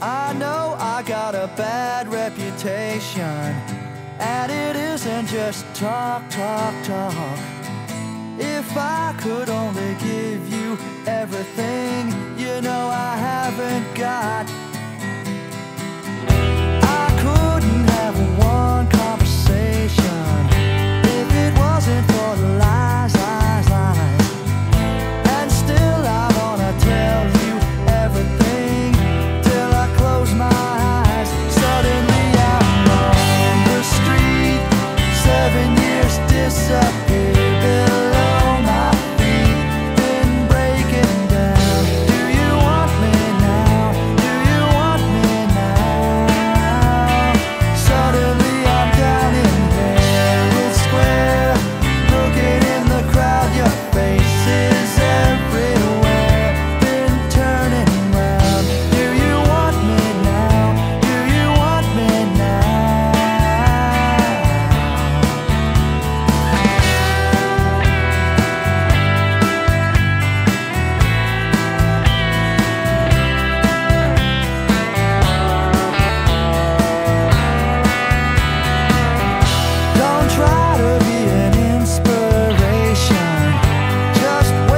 I know I got a bad reputation, and it isn't just talk, talk, talk. If I could only give you everything.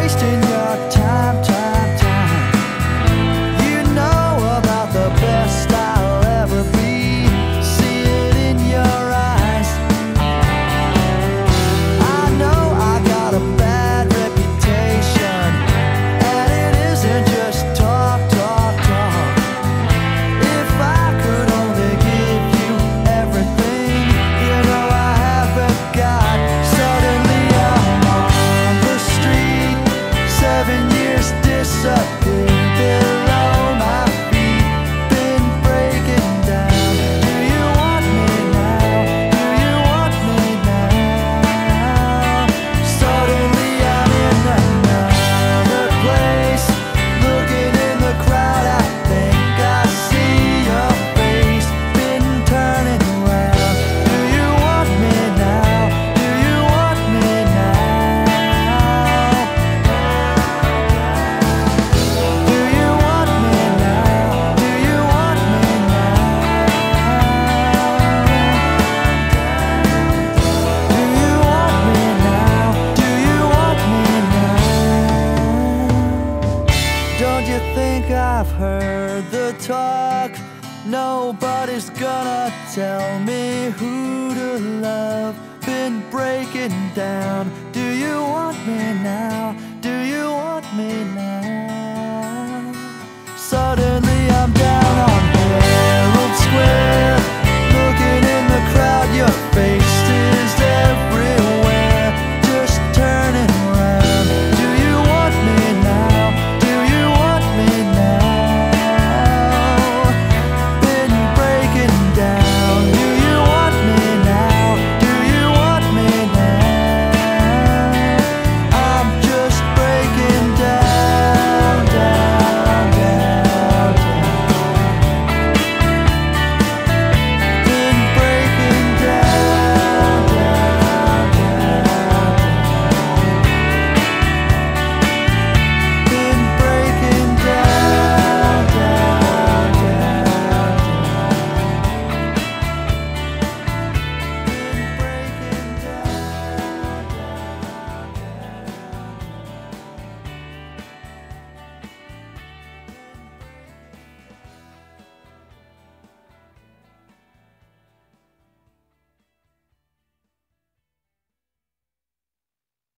wasted. this up think I've heard the talk. Nobody's gonna tell me who to love. Been breaking down. Do you want me now? Do you want me now?